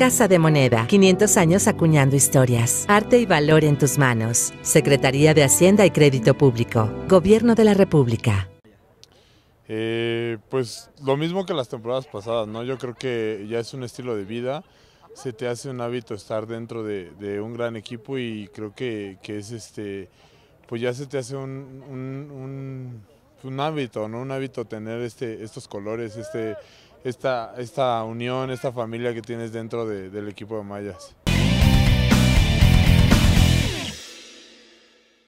Casa de Moneda, 500 años acuñando historias. Arte y valor en tus manos. Secretaría de Hacienda y Crédito Público. Gobierno de la República. Eh, pues lo mismo que las temporadas pasadas, ¿no? Yo creo que ya es un estilo de vida, se te hace un hábito estar dentro de, un gran equipo y creo que, es este, pues ya se te hace un, un, hábito, ¿no? Un hábito tener este, estos colores, este, esta, esta unión, esta familia que tienes dentro del equipo de Mayas.